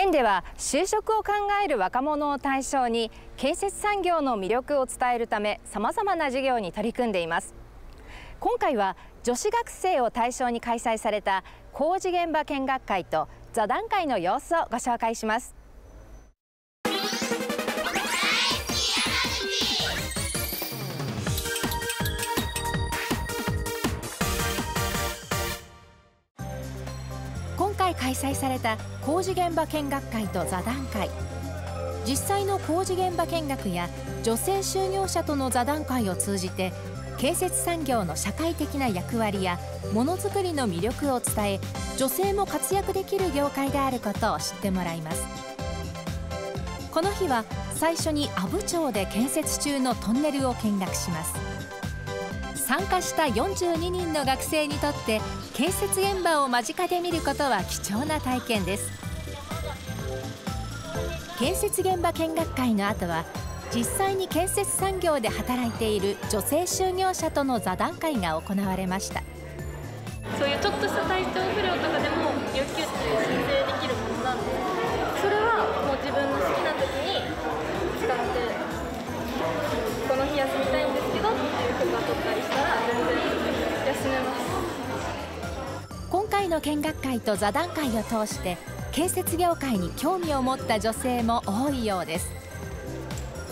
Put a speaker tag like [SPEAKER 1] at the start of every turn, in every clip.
[SPEAKER 1] 県では就職を考える若者を対象に建設産業の魅力を伝えるためさまざまな事業に取り組んでいます。今回は女子学生を対象に開催された工事現場見学会と座談会の様子をご紹介します。今回開催された工事現場見学会と座談会。実際の工事現場見学や女性就業者との座談会を通じて建設産業の社会的な役割やものづくりの魅力を伝え女性も活躍できる業界であることを知ってもらいます。この日は最初に阿武町で建設中のトンネルを見学します。参加した42人の学生にとって建設現場を間近で見ることは貴重な体験です。建設現場見学会の後は実際に建設産業で働いている女性就業者との座談会が行われました。
[SPEAKER 2] そういうちょっとした体調不良とかでも
[SPEAKER 1] の見学会と座談会を通して建設業界に興味を持った女性も多いようです。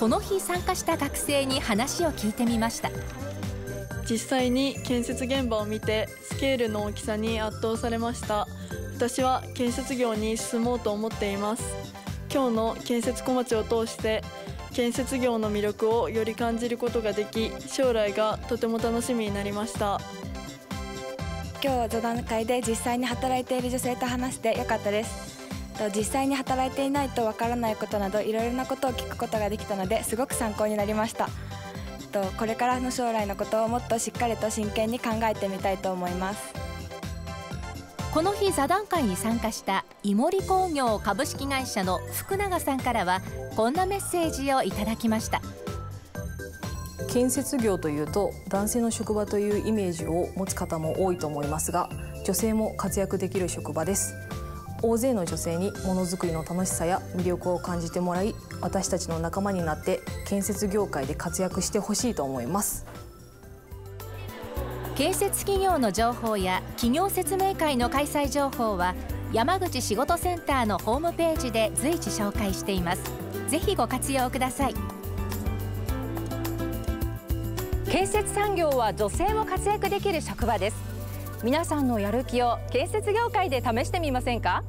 [SPEAKER 1] この日参加した学生に話を聞いてみました。
[SPEAKER 3] 実際に建設現場を見てスケールの大きさに圧倒されました。私は建設業に進もうと思っています。今日の建設小町を通して建設業の魅力をより感じることができ将来がとても楽しみになりました。
[SPEAKER 4] 今日は座談会で実際に働いている女性と話してよかったです。実際に働いていないとわからないことなどいろいろなことを聞くことができたのですごく参考になりました。これからの将来のことをもっとしっかりと真剣に考えてみたいと思います。
[SPEAKER 1] この日座談会に参加した井森工業株式会社の福永さんからはこんなメッセージをいただきました。
[SPEAKER 5] 建設業というと男性の職場というイメージを持つ方も多いと思いますが女性も活躍できる職場です。大勢の女性にものづくりの楽しさや魅力を感じてもらい私たちの仲間になって建設業界で活躍してほしいと思います。
[SPEAKER 1] 建設企業の情報や企業説明会の開催情報は山口仕事センターのホームページで随時紹介しています。ぜひご活用ください。建設産業は女性も活躍できる職場です。皆さんのやる気を建設業界で試してみませんか？